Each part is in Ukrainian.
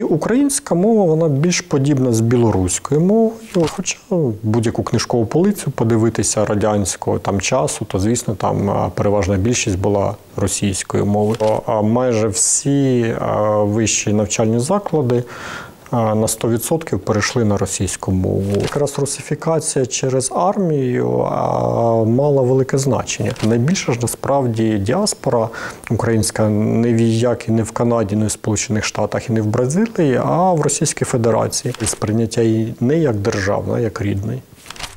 Українська мова вона більш подібна з білоруською мовою. Хоча будь-яку книжкову полицю подивитися радянського там часу, то звісно там переважна більшість була російською мовою. А майже всі вищі навчальні заклади на 100% перейшли на російську мову. Якраз русифікація через армію мала велике значення. Найбільше ж насправді діаспора українська не в як і не в Канаді, не в Сполучених Штатах, і не в Бразилії, а в Російській Федерації. Сприйняття її не як державна, як рідний.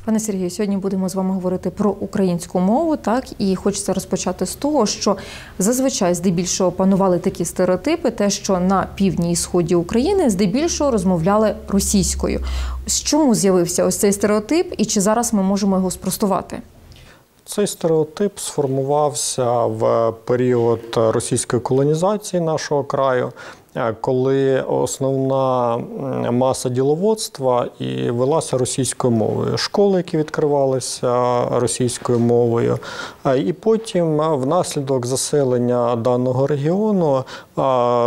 Пане Сергію, сьогодні будемо з вами говорити про українську мову, так і хочеться розпочати з того, що зазвичай здебільшого панували такі стереотипи, те, що на півдні і сході України здебільшого розмовляли російською. З чому з'явився ось цей стереотип, і чи зараз ми можемо його спростувати? Цей стереотип сформувався в період російської колонізації нашого краю. Е, коли основна маса діловодства і велася російською мовою, школи, які відкривалися російською мовою, і потім внаслідок заселення даного регіону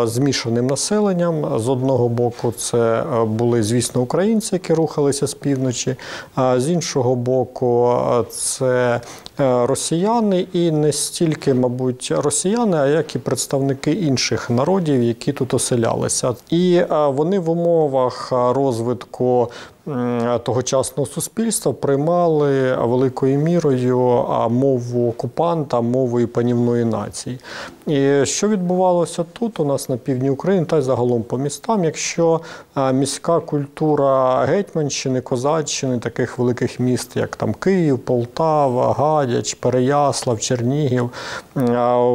змішаним населенням. З одного боку, це були, звісно, українці, які рухалися з півночі, а з іншого боку, це росіяни, і не стільки, мабуть, росіяни, а як і представники інших народів, які тут оселялися. І вони в умовах розвитку тогочасного суспільства приймали великою мірою мову окупанта, мовою панівної нації. І що відбувалося тут, у нас на півдні України, та й загалом по містам, якщо міська культура Гетьманщини, Козаччини, таких великих міст, як там Київ, Полтава, Гадяч, Переяслав, Чернігів,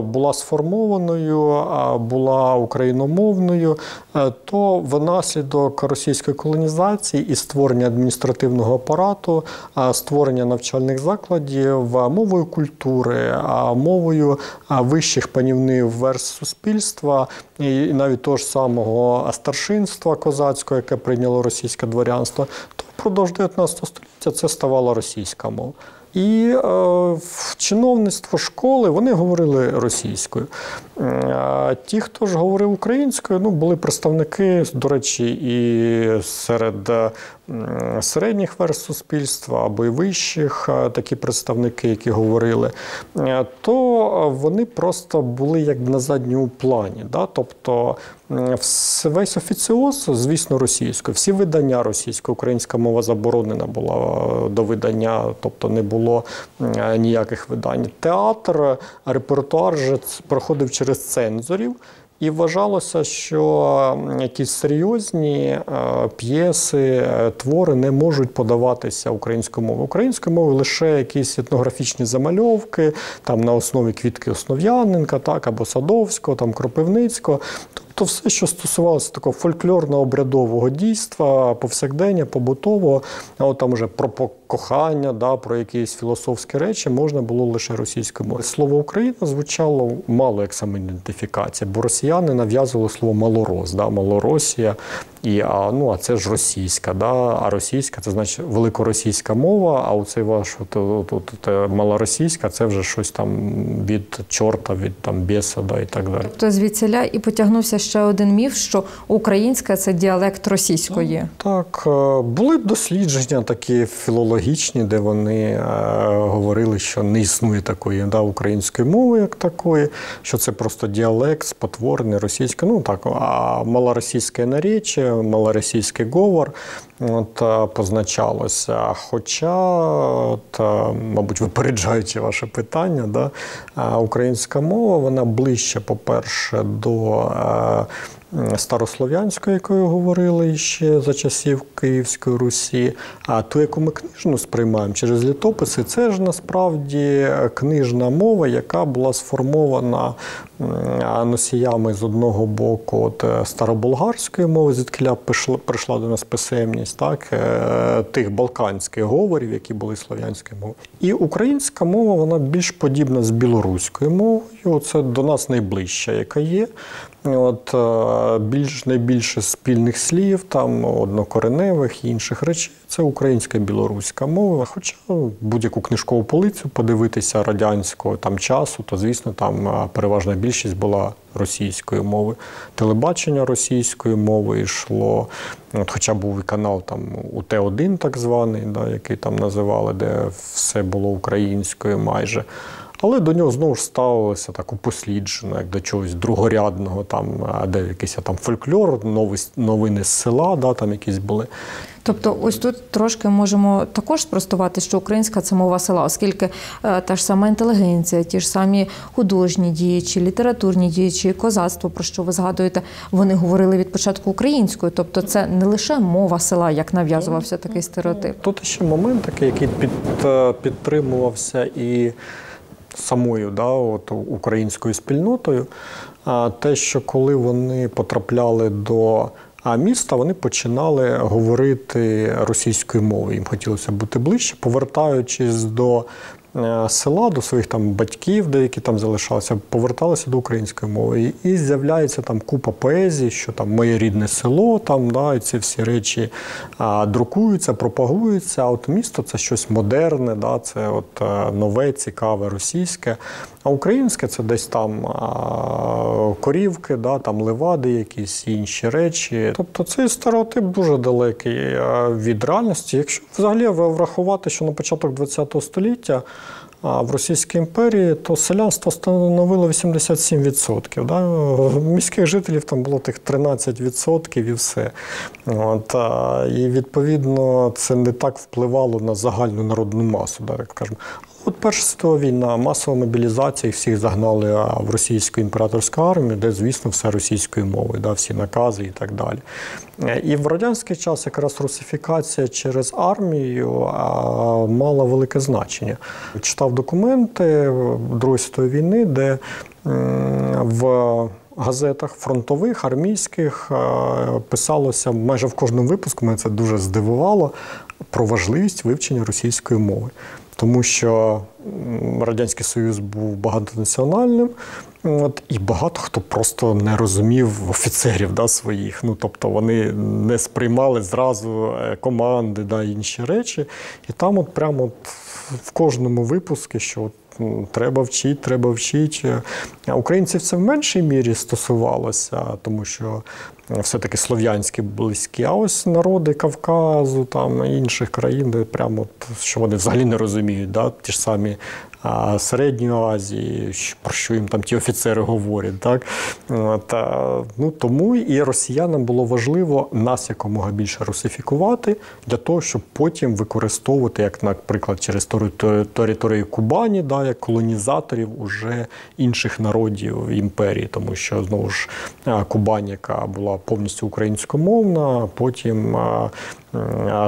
була сформованою, була україномовною, то внаслідок російської колонізації і створення адміністративного апарату, створення навчальних закладів, мовою культури, мовою вищих панівних верст суспільства і навіть того ж самого старшинства козацького, яке прийняло російське дворянство, то впродовж 19 століття це ставала російська мова. І е, чиновництво школи вони говорили російською. Е, ті, хто ж говорив українською, ну були представники, до речі, і серед середніх верст суспільства або й вищих е, такі представники, які говорили, то вони просто були як на задньому плані. Да? Тобто весь офіціоз, звісно, російською, всі видання російською, українська мова заборонена була до видання, тобто не було ніяких видань. Театр, репертуар же проходив через цензорів. І вважалося, що якісь серйозні е, п'єси, е, твори не можуть подаватися українською мовою. Українською мовою лише якісь етнографічні замальовки, там на основі квітки Основ'яненка, так або Садовського, там Кропивницького. Тобто все, що стосувалося такого фольклорно-обрядового дійства, повсякдення, побутового, а от там уже про кохання, да, про якісь філософські речі можна було лише російською мовою. Слово Україна звучало мало як самоідентифікація, бо росіяни нав'язували слово малорос, да, малоросія. І а ну а це ж російська, да, а російська це значить великоросійська мова. А оцей ваш от, от, от, от, малоросійська це вже щось там від чорта, від там біса, да, і так далі. Тобто звідсіля і потягнувся ще один міф, що українська це діалект російської. Так, е, були дослідження такі філологічні, де вони е, говорили, що не існує такої да, української мови, як такої, що це просто діалект, спотворений російська. Ну так, а малоросійське наречі, малоросійський говор от, е, позначалося. Хоча, от, мабуть, випереджаючи ваше питання, да, українська мова вона ближче, по-перше, до старослов'янською, якою говорили ще за часів Київської Русі, а ту, яку ми книжну сприймаємо через літописи, це ж насправді книжна мова, яка була сформована носіями з одного боку от е, староболгарської мови, звідки прийшла до нас писемність, так, е, тих балканських говорів, які були слов'янською мовою. І українська мова вона більш подібна з білоруською мовою. Це до нас найближча, яка є. От е, більш найбільше спільних слів, там однокореневих і інших речей це українська і білоруська мова. Хоча будь-яку книжкову полицю подивитися радянського там часу, то звісно там е, переважна більшість була російської мови. Телебачення російської мови йшло. От, Хоча був і канал там УТ-1, так званий, да, який там називали, де все було українською майже. Але до нього знову ж ставилося так упосліджено, як до чогось другорядного, там, де якийсь там фольклор, новини з села, да, там якісь були. Тобто, ось тут трошки можемо також спростувати, що українська це мова села, оскільки е, та ж сама інтелігенція, ті ж самі художні діячі, літературні діячі, козацтво, про що ви згадуєте, вони говорили від початку українською. Тобто, це не лише мова села, як нав'язувався такий стереотип. Тут ще момент такий, який під, е, підтримувався і самою да, от, українською спільнотою. Те, що коли вони потрапляли до міста, вони починали говорити російською мовою. Їм хотілося бути ближче, повертаючись до села, до своїх там батьків, деякі там залишалися, поверталися до української мови. І з'являється там купа поезії, що там моє рідне село, там да, і ці всі речі а, друкуються, пропагуються. А от місто це щось модерне, да, це от е, нове, цікаве, російське. А українське це десь там корівки, да, там левади, якісь інші речі. Тобто цей стереотип дуже далекий е, від реальності. Якщо взагалі врахувати, що на початок ХХ століття в Російській імперії то селянство становило 87%. Да? Міських жителів там було тих 13% і все. От, І відповідно це не так впливало на загальну народну масу. Да, так скажемо. От Перша світова війна, масова мобілізація, всіх загнали в російську імператорську армію, де, звісно, все російською мовою, да, всі накази і так далі. І в радянський час якраз русифікація через армію мала велике значення. Читав документи Другої світової війни, де в газетах фронтових, армійських писалося майже в кожному випуску, мене це дуже здивувало, про важливість вивчення російської мови тому що Радянський Союз був багатонаціональним, от, і багато хто просто не розумів офіцерів да, своїх. Ну, Тобто вони не сприймали зразу е, команди да, інші речі. І там от прямо от в кожному випуску, що от, треба вчити, треба вчити. Українців це в меншій мірі стосувалося, тому що все-таки слов'янські близькі. А ось народи Кавказу, там інших країн, де прямо що вони взагалі не розуміють, да? ті ж самі Середньої Азії, про що їм там ті офіцери говорять. Так? Та, ну, Тому і росіянам було важливо нас якомога більше русифікувати для того, щоб потім використовувати, як, наприклад, через територію Кубані, да, як колонізаторів уже інших народів імперії, тому що знову ж Кубань, яка була повністю українськомовна, потім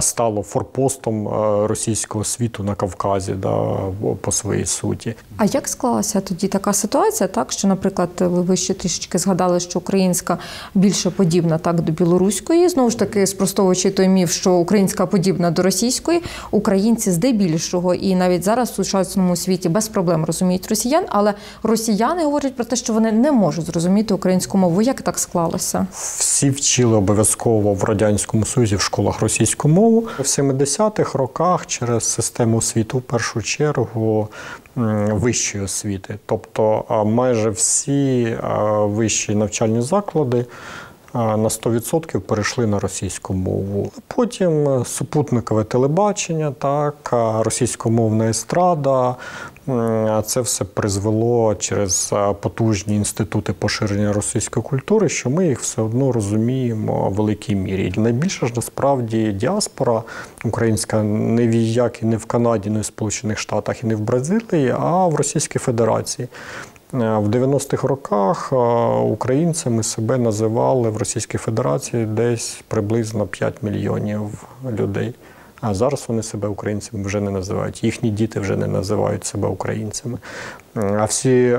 стало форпостом російського світу на Кавказі да, по своїй суті. А як склалася тоді така ситуація, так що, наприклад, ви вище трішечки згадали, що українська більше подібна так до білоруської, знову ж таки, спростовуючи той міф, що українська подібна до російської, українці здебільшого і навіть зараз в сучасному світі без проблем розуміють росіян, але росіяни говорять про те, що вони не можуть зрозуміти українську мову. Як так склалося? Всі вчили обов'язково в радянському союзі в школах російську мову в 70-х роках через систему освіту в першу чергу вищої освіти. Тобто майже всі вищі навчальні заклади. На 100% перейшли на російську мову. Потім супутникове телебачення, так, російськомовна естрада, це все призвело через потужні інститути поширення російської культури, що ми їх все одно розуміємо в великій мірі. Найбільше ж насправді діаспора українська не в як і не в Канаді, не в Сполучених Штатах, і не в Бразилії, а в Російській Федерації. В 90-х роках українцями себе називали в Російській Федерації десь приблизно 5 мільйонів людей. А зараз вони себе українцями вже не називають. Їхні діти вже не називають себе українцями. А всі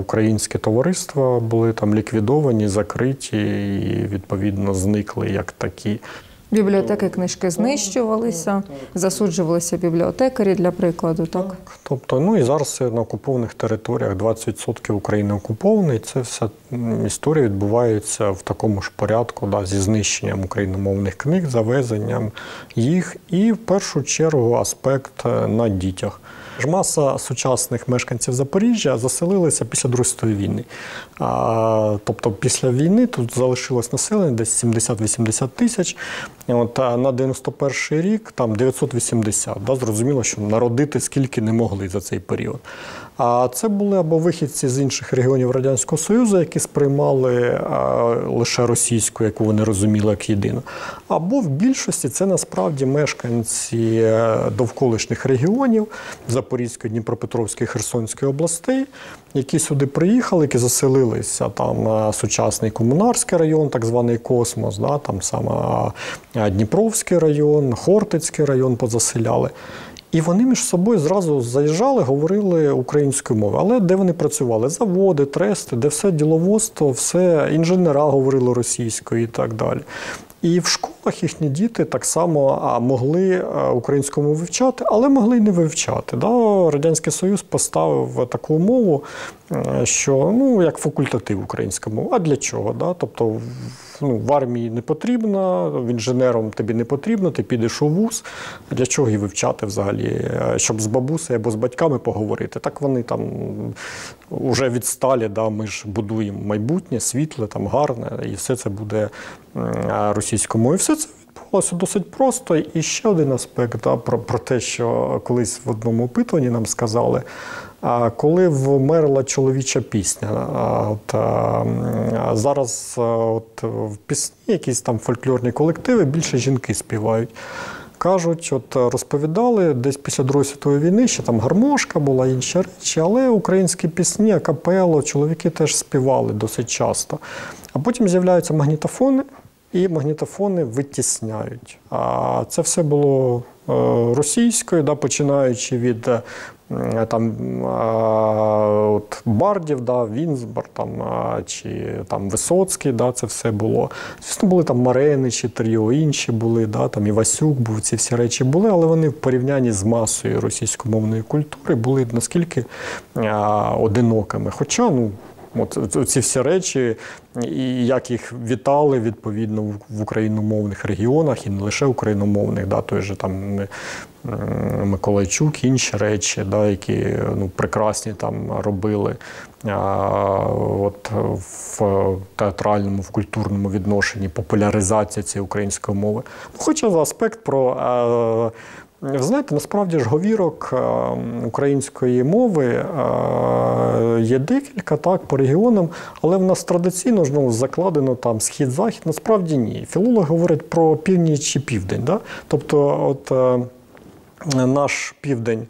українські товариства були там ліквідовані, закриті і відповідно зникли як такі. Бібліотеки книжки знищувалися, засуджувалися бібліотекарі для прикладу. Так Тобто, ну і зараз на окупованих територіях 20% України окуповані. Це вся історія відбувається в такому ж порядку, да, зі знищенням україномовних книг, завезенням їх, і в першу чергу аспект е, на дітях. Ж Маса сучасних мешканців Запоріжжя заселилися після Другої світової війни. А, тобто після війни тут залишилось населення десь 70-80 тисяч. От, а на 91 рік там 980. Да, зрозуміло, що народити скільки не могли за цей період. А це були або вихідці з інших регіонів Радянського Союзу, які сприймали лише російську, яку вони розуміли як єдину. Або в більшості це насправді мешканці е, довколишніх регіонів Запорізької, Дніпропетровської, Херсонської областей, які сюди приїхали, які заселилися. Там е, сучасний комунарський район, так званий космос, да, там саме е, Дніпровський район, Хортицький район позаселяли. І вони між собою зразу заїжджали, говорили українською мовою. Але де вони працювали? Заводи, трести, де все діловодство, все інженера говорили російською і так далі. І в школах їхні діти так само могли а, українську мову вивчати, але могли й не вивчати. Да? Радянський Союз поставив таку умову, е, що ну, як факультатив українська мова. А для чого? Да? Тобто ну, в армії не потрібно, в інженером тобі не потрібно, ти підеш у вуз. Для чого її вивчати взагалі? Е, Щоб з бабусею або з батьками поговорити. Так вони там вже відсталі, да, ми ж будуємо майбутнє, світле, там гарне, і все це буде російською мовою. Все це відбувалося досить просто. І ще один аспект да, про, про те, що колись в одному опитуванні нам сказали. А коли вмерла чоловіча пісня, от, а зараз от, в пісні якісь там фольклорні колективи більше жінки співають. Кажуть, от розповідали десь після Другої світової війни, що там гармошка була інші речі, але українські пісні, акапело, чоловіки теж співали досить часто. А потім з'являються магнітофони, і магнітофони витісняють. А це все було е, російською, да, починаючи від е, там, от, бардів, да, Вінзбор там, чи там, Висоцький, да, це все було. Звісно, були там Мареничі, Тріо, інші були, да, там Івасюк був, ці всі речі були, але вони в порівнянні з масою російськомовної культури були наскільки а, одинокими. Хоча, ну, От ці всі речі, і як їх вітали відповідно в- україномовних регіонах, і не лише україномовних, да, той же там Миколайчук, інші речі, да, які ну, прекрасні там робили а, от, в театральному, в культурному відношенні, популяризація цієї української мови. Ну, Хоча за аспект про. е, ви знаєте, насправді ж говірок е, української мови е, є декілька так по регіонам, але в нас традиційно ж ну, закладено там схід-захід. Насправді ні. Філолог говорить про північ і південь. Да? Тобто, от е, наш південь.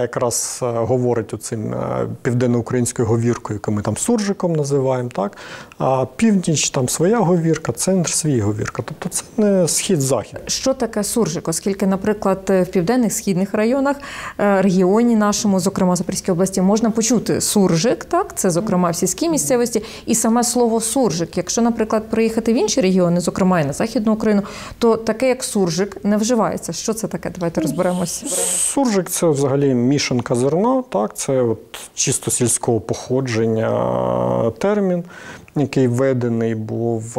Якраз е, говорить оцим е, південноукраїнською говіркою, яку ми там суржиком називаємо, так? А північ там своя говірка, центр свій говірка. Тобто це не схід-захід. Що таке суржик? Оскільки, наприклад, в південних східних районах, е, регіоні нашому, зокрема Запорізькій області, можна почути суржик, так це зокрема в сільській місцевості, і саме слово суржик. Якщо, наприклад, приїхати в інші регіони, зокрема і на західну Україну, то таке як суржик не вживається. Що це таке? Давайте розберемося. Суржик це взагалі мішанка зерна, так, це от чисто сільського походження термін, який введений був.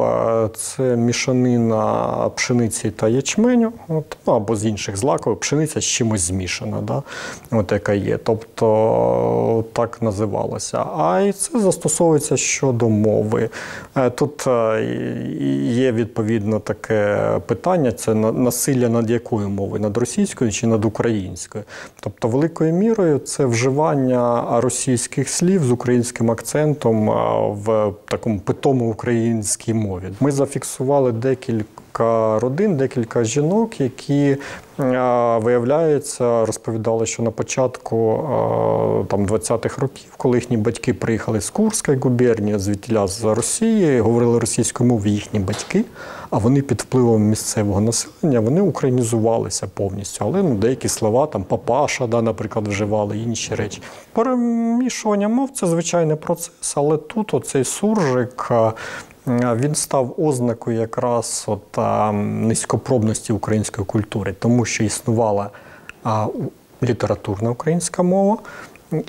Це мішанина пшениці та ячменю, от, ну, або з інших злакових, пшениця з чимось змішана, да, от яка є. Тобто так називалося. А і це застосовується щодо мови. Е, Тут е, є відповідно таке питання: це насилля над якою мовою? Над російською чи над українською? Тобто, великою мірою це вживання російських слів з українським акцентом в такому питому українській мові. Ми зафіксували декілька родин, декілька жінок, які виявляється, розповідали, що на початку там 20-х років, коли їхні батьки приїхали з Курської губернії, звідтіля з Росії, говорили російською мовою їхні батьки, а вони під впливом місцевого населення вони українізувалися повністю. Але ну, деякі слова, там папаша, да, наприклад, вживали інші речі. Перемішування мов це звичайний процес, але тут оцей суржик він став ознакою якраз от, а, низькопробності української культури, тому що існувала а, літературна українська мова,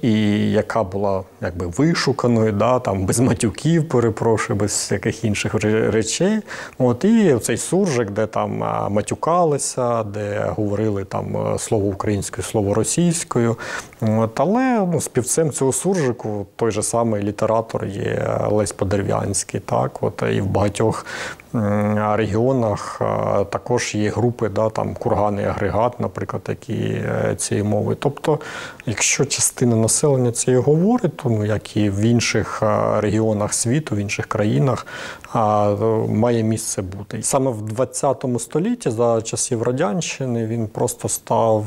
і яка була якби вишуканою, да, там, без матюків, перепрошую, без всяких інших речей. От, і цей суржик, де там матюкалися, де говорили там е, слово українською, слово російською. От, але ну, співцем цього суржику той же самий літератор є Лесь Подерв'янський. Так, от, і в багатьох регіонах також є групи, да, там курганний агрегат, наприклад, які е, цієї мови. Тобто, якщо частина населення цієї говорить, то ну, як і в інших регіонах світу, в інших країнах, має місце бути. Саме в 20 столітті, за часів радянщини, він просто став.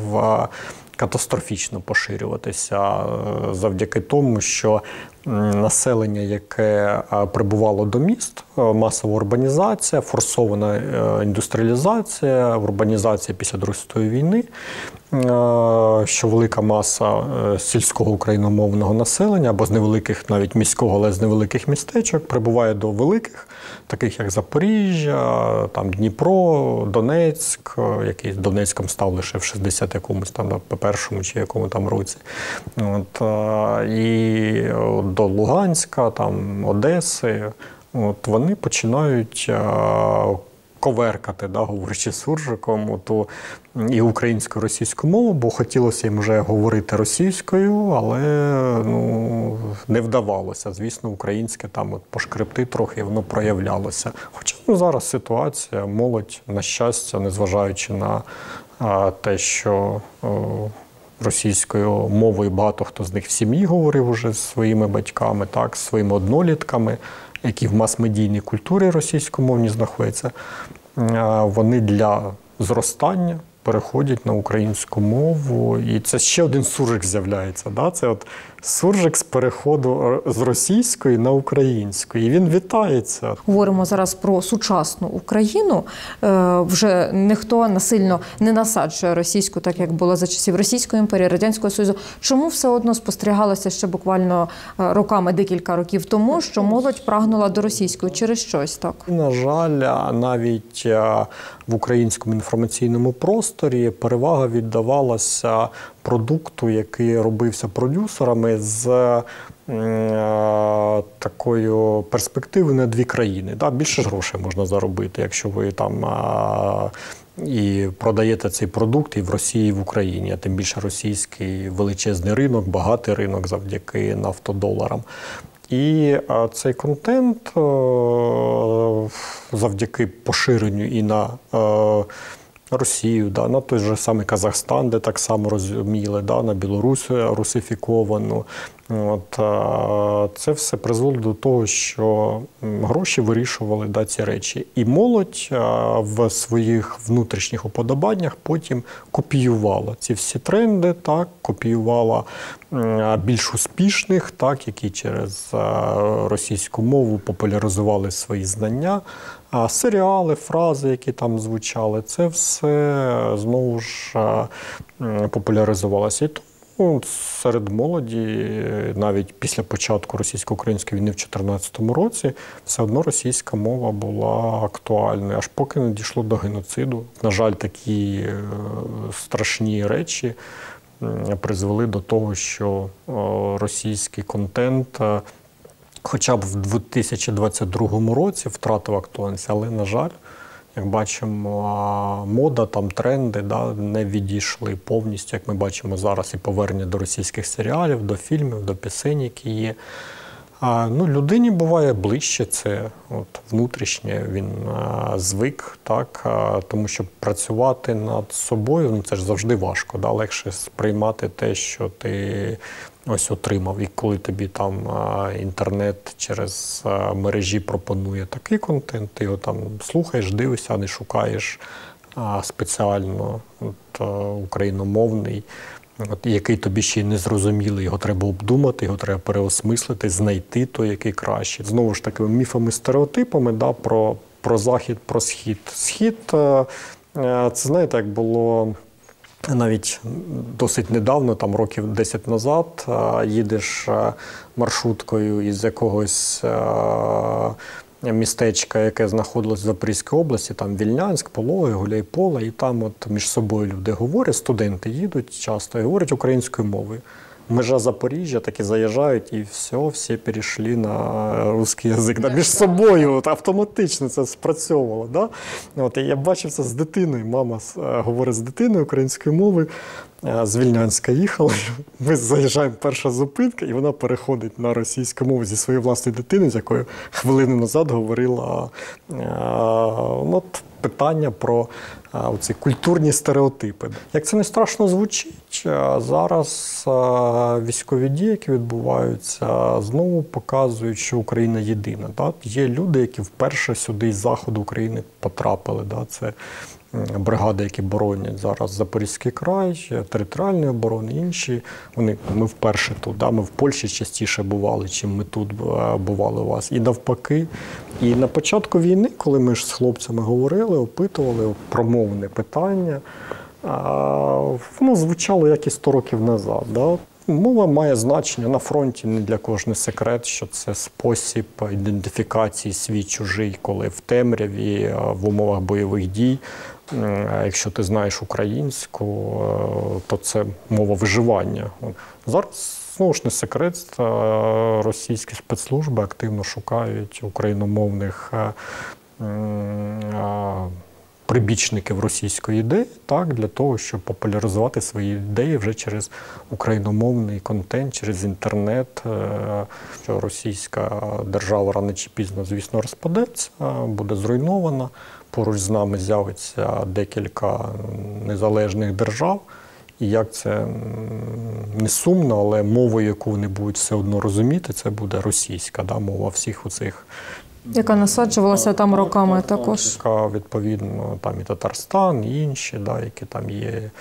Катастрофічно поширюватися е, завдяки тому, що населення, яке е, прибувало до міст, е, масова урбанізація, форсована е, індустріалізація, урбанізація після Другої світової війни, що велика маса сільського україномовного населення або з невеликих, навіть міського, але з невеликих містечок, прибуває до великих, таких як Запоріжжя, там Дніпро, Донецьк, який Донецьком став лише в 60 якомусь там на першому чи якому там році. От, і до Луганська, там Одеси. От вони починають е, коверкати, да, говорячи суржиком, то і українську, і російську мову, бо хотілося їм вже говорити російською, але ну, не вдавалося. Звісно, українське там от пошкребти трохи, воно проявлялося. Хоча ну, зараз ситуація, молодь, на щастя, незважаючи на а, те, що. Російською мовою багато хто з них в сім'ї говорив уже з своїми батьками, так, з своїми однолітками, які в мас-медійній культурі російськомовні знаходяться. Вони для зростання переходять на українську мову. І це ще один суржик з'являється. Да? Це от суржик з переходу е, з російської на українську. І він вітається. Говоримо зараз про сучасну Україну. Е, Вже ніхто насильно не насаджує російську, так як було за часів Російської імперії, Радянського Союзу. Чому все одно спостерігалося ще буквально е, роками, декілька років тому, що молодь прагнула до російської через щось так? На жаль, навіть в українському інформаційному просторі перевага віддавалася продукту, який робився продюсерами з е, такою перспективою на дві країни. Да? Більше грошей можна заробити, якщо ви там. а, І продаєте цей продукт і в Росії, і в Україні, а тим більше російський величезний ринок, багатий ринок завдяки нафтодоларам. І е, цей контент е, завдяки поширенню і на е, Росію, да, на той же самий Казахстан, де так само розуміли, да, на Білорусь русифіковану. От, це все призвело до того, що гроші вирішували да, ці речі. І молодь в своїх внутрішніх уподобаннях потім копіювала ці всі тренди, так, копіювала більш успішних, так, які через російську мову популяризували свої знання. А серіали, фрази, які там звучали, це все знову ж популяризувалося. І тому серед молоді, навіть після початку російсько-української війни в 2014 році, все одно російська мова була актуальною, аж поки не дійшло до геноциду. На жаль, такі е, страшні речі призвели до того, що е, російський контент. е, хоча б в 2022 році втратив актуальність, але, на жаль, як бачимо, мода, там тренди да, не відійшли повністю, як ми бачимо зараз, і повернення до російських серіалів, до фільмів, до пісень, які є. А, ну, людині буває ближче це от, внутрішнє, він а, звик, так, а, тому що працювати над собою ну, це ж завжди важко. Да? Легше сприймати те, що ти ось отримав. І коли тобі там інтернет через мережі пропонує такий контент, ти його там слухаєш, дивишся, не шукаєш спеціально от, україномовний. От, який тобі ще не зрозумілий, його треба обдумати, його треба переосмислити, знайти той, який краще. Знову ж таки, міфами, стереотипами да, про, про захід, про схід. Схід це знаєте, як було. Навіть досить недавно, там років 10 назад, е, їдеш е, маршруткою із якогось е, містечка, яке знаходилось в Запорізькій області, там Вільнянськ, Пологи, Гуляйполе, і там от між собою люди говорять, студенти їдуть часто і говорять українською мовою. Межа Запоріжжя таки заїжджають і все, всі перейшли на русський язик. Да, між собою от, автоматично це спрацьовувало. Да? От, і я бачив це з дитиною. Мама е, говорить з дитиною українською мовою. З Вільнянська їхала. Ми заїжджаємо перша зупинка, і вона переходить на російську мову зі своєю власною дитиною, з якою хвилину назад говорила ну, питання про а, оці культурні стереотипи. Як це не страшно звучить, зараз військові дії, які відбуваються, знову показують, що Україна єдина. Да? Є люди, які вперше сюди з заходу України потрапили. Да? Це бригади, які боронять зараз Запорізький край, територіальної оборони, інші. Вони ми вперше тут. Да? Ми в Польщі частіше бували, чим ми тут е, бували у вас. І навпаки. І на початку війни, коли ми ж з хлопцями говорили, опитували промовне питання, воно звучало як і 100 років назад. Да? Мова має значення на фронті не для кожного секрет, що це спосіб ідентифікації свій чужий, коли в темряві в умовах бойових дій. А Якщо ти знаєш українську, е, то це мова виживання. Зараз знову ж не секрет, е, російські спецслужби активно шукають україномовних е, прибічників російської ідеї, так, для того, щоб популяризувати свої ідеї вже через україномовний контент, через інтернет. е, Що російська держава рано чи пізно, звісно, розпадеться, буде зруйнована. Поруч з нами з'явиться декілька незалежних держав. І як це не сумно, але мовою, яку вони будуть все одно розуміти, це буде російська да, мова всіх оцих Яка насаджувалася там роками також. яка відповідно там і Татарстан, і інші, да, які там є.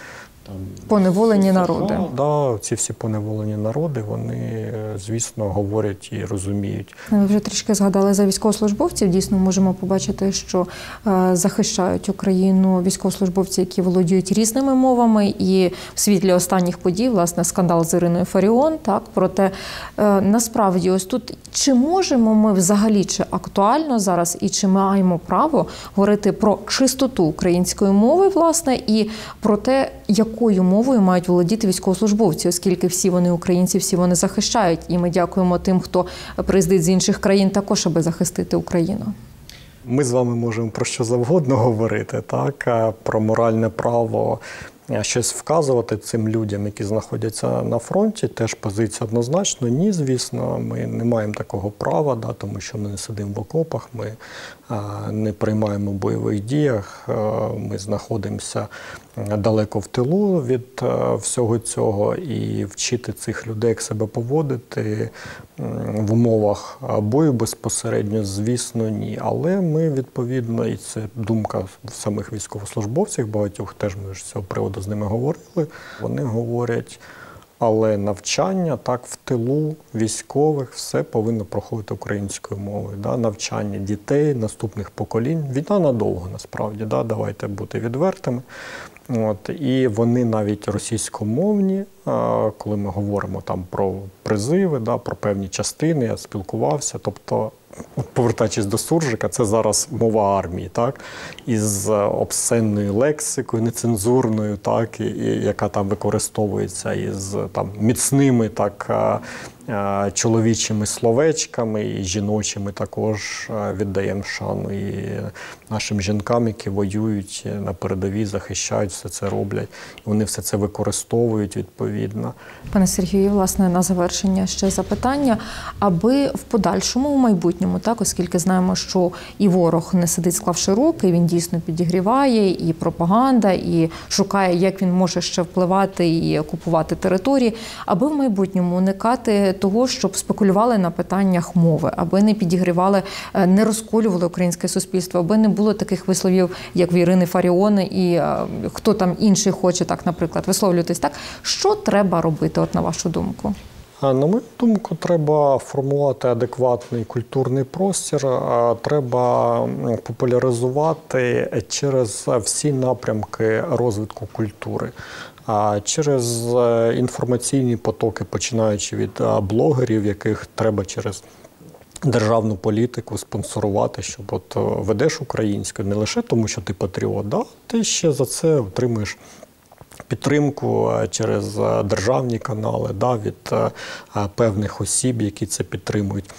Там, Поневолені народи. Да, ці всі поневолені народи, вони, е, звісно, говорять і розуміють. Ви вже трішки згадали за військовослужбовців. Дійсно, можемо побачити, що е, захищають Україну військовослужбовці, які володіють різними мовами. І в світлі останніх подій, власне, скандал з Іриною Фаріон. Так, проте е, насправді, ось тут чи можемо ми взагалі чи актуально зараз, і чи маємо право говорити про чистоту української мови, власне, і про те, якою мовою мають володіти військовослужбовці, оскільки всі вони українці, всі вони захищають. І ми дякуємо тим, хто приїздить з інших країн, також аби захистити Україну. Ми з вами можемо про що завгодно говорити, так про моральне право щось вказувати цим людям, які знаходяться на фронті. Теж позиція однозначно. Ні, звісно, ми не маємо такого права, да, тому що ми не сидимо в окопах, ми а, не приймаємо бойових діях, а, ми знаходимося далеко в тилу від е, всього цього, і вчити цих людей, як себе поводити в умовах бою безпосередньо, звісно, ні. Але ми відповідно, і це думка самих військовослужбовців, багатьох теж ми з цього приводу з ними говорили. Вони говорять. Але навчання так в тилу військових все повинно проходити українською мовою. Да? Навчання дітей, наступних поколінь. Війна надовго насправді, да? давайте бути відвертими. От, і вони навіть російськомовні, коли ми говоримо там про призиви, да, про певні частини, я спілкувався. Тобто, повертаючись до суржика, це зараз мова армії, так, із е, обсценною лексикою, нецензурною, так, і, і яка там використовується із там міцними так. а, Чоловічими словечками і жіночими також віддаємо шану і нашим жінкам, які воюють на передовій, захищають, все це роблять. Вони все це використовують відповідно. Пане Сергію, власне, на завершення ще запитання, аби в подальшому, у майбутньому, так, оскільки знаємо, що і ворог не сидить, склавши руки, він дійсно підігріває, і пропаганда, і шукає, як він може ще впливати і окупувати території, аби в майбутньому уникати того, щоб спекулювали на питаннях мови, аби не підігрівали, е, не розколювали українське суспільство, аби не було таких висловів, як в Ірини Фаріони, і е, хто там інший хоче так, наприклад, висловлюватись так. Що треба робити, от на вашу думку? А, На мою думку, треба формувати адекватний культурний простір. Треба популяризувати через всі напрямки розвитку культури. А через е, інформаційні потоки, починаючи від е, блогерів, яких треба через державну політику спонсорувати, щоб от е, ведеш українську не лише тому, що ти патріот, да? ти ще за це отримуєш. Підтримку е, через е, державні канали да, від е, певних осіб, які це підтримують.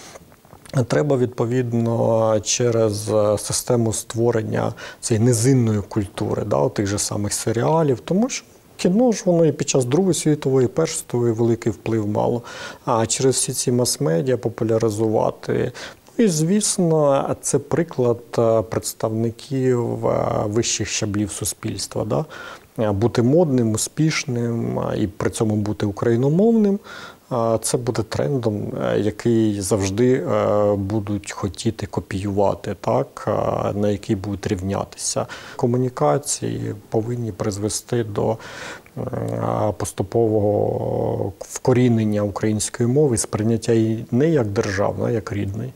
Треба відповідно через систему створення цієї низинної культури, да, тих же самих серіалів, тому що кіно ж воно і під час Другої світової, Першої світової великий вплив мало. А через всі ці мас-медіа популяризувати. Ну І, звісно, це приклад представників вищих щаблів суспільства. Да? Е, Бути модним, успішним і при цьому бути україномовним. Це буде трендом, е, який завжди е, будуть хотіти копіювати, так, на який будуть рівнятися. Комунікації повинні призвести до поступового вкорінення української мови, сприйняття її не як державної, а як рідної.